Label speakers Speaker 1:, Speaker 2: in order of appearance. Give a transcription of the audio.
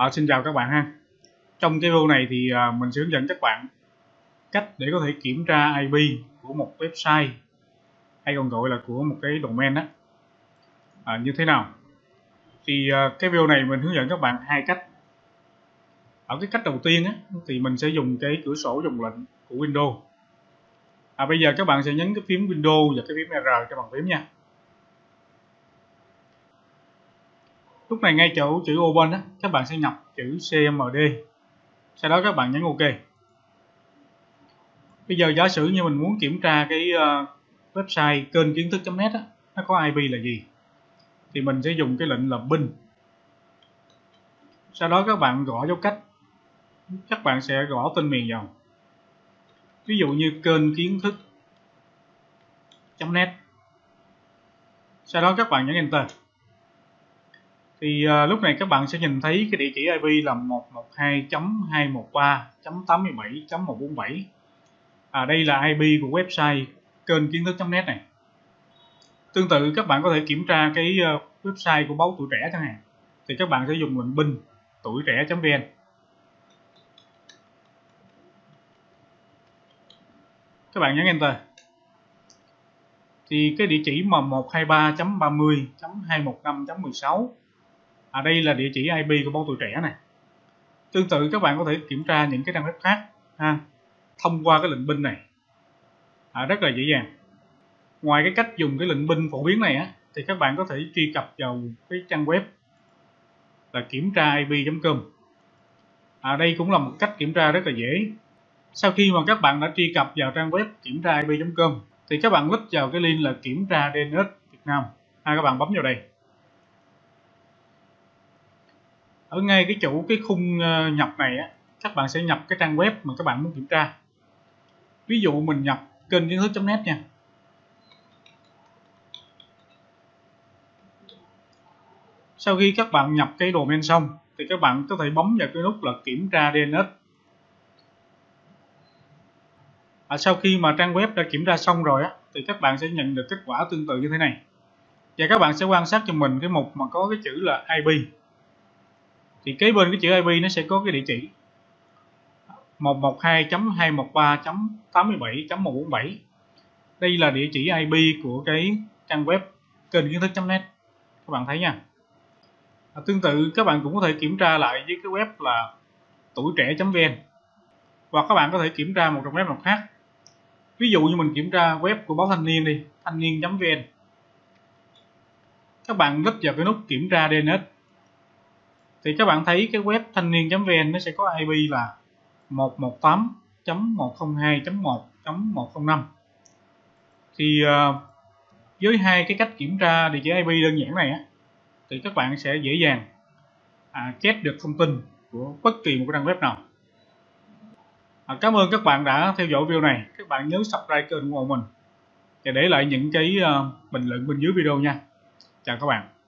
Speaker 1: À, xin chào các bạn ha. Trong cái video này thì à, mình sẽ hướng dẫn các bạn cách để có thể kiểm tra IP của một website hay còn gọi là của một cái domain đó à, như thế nào. Thì à, cái video này mình hướng dẫn các bạn hai cách. Ở cái cách đầu tiên á, thì mình sẽ dùng cái cửa sổ dùng lệnh của Windows. À, bây giờ các bạn sẽ nhấn cái phím Windows và cái phím R cho bằng phím nha. Lúc này ngay chỗ chữ open á các bạn sẽ nhập chữ cmd sau đó các bạn nhấn ok. Bây giờ giả sử như mình muốn kiểm tra cái uh, website kênh kiến thức net á nó có ip là gì? Thì mình sẽ dùng cái lệnh là bin. Sau đó các bạn gõ dấu cách. Các bạn sẽ gõ tên miền vào. Ví dụ như kênh kiến thức net. Sau đó các bạn nhấn enter thì uh, lúc này các bạn sẽ nhìn thấy cái địa chỉ IP là 112.213.87.147 à, đây là IP của website kênh kiến thức.net này. Tương tự các bạn có thể kiểm tra cái uh, website của báo tuổi trẻ chẳng hạn. Thì các bạn sẽ dùng lệnh binh tuổi trẻ.vn các bạn nhấn enter. Thì cái địa chỉ mà 123.30.215.16 à đây là địa chỉ IP của báo tuổi trẻ này. Tương tự các bạn có thể kiểm tra những cái trang web khác ha thông qua cái lệnh binh này. À, rất là dễ dàng. Ngoài cái cách dùng cái lệnh binh phổ biến này á thì các bạn có thể truy cập vào cái trang web là kiểm tra ip.com à, đây cũng là một cách kiểm tra rất là dễ. Sau khi mà các bạn đã truy cập vào trang web kiểm tra ip.com thì các bạn click vào cái link là kiểm tra DNS Việt Nam. À, các bạn bấm vào đây. Ở ngay cái chủ cái khung ờ, nhập này á các bạn sẽ nhập cái trang web mà các bạn muốn kiểm tra. Ví dụ mình nhập kênh kiến thức.net nha. Sau khi các bạn nhập cái domain xong thì các bạn có thể bấm vào cái nút là kiểm tra DNS à, sau khi mà trang web đã kiểm tra xong rồi á thì các bạn sẽ nhận được kết quả tương tự như thế này. Và các bạn sẽ quan sát cho mình cái mục mà có cái chữ là IP thì kế bên cái chữ IP nó sẽ có cái địa chỉ. 112.213.87.147 đây là địa chỉ IP của cái trang web kênh kiến thức.net các bạn thấy nha. À, tương tự các bạn cũng có thể kiểm tra lại với cái web là tuổi trẻ.vn hoặc các bạn có thể kiểm tra một trang web nào khác. Ví dụ như mình kiểm tra web của báo thanh niên đi thanh niên.vn các bạn lấp vào cái nút kiểm tra DNS thì các bạn thấy cái web thanh niên.vn nó sẽ có IP là 118.102.1.105 thì uh, với hai cái cách kiểm tra địa chỉ IP đơn giản này á thì các bạn sẽ dễ dàng à, check được thông tin của bất kỳ một trang web nào. À, cảm ơn các bạn đã theo dõi video này. Các bạn nhớ subscribe kênh của mình. Và để lại những cái uh, bình luận bên dưới video nha. Chào các bạn.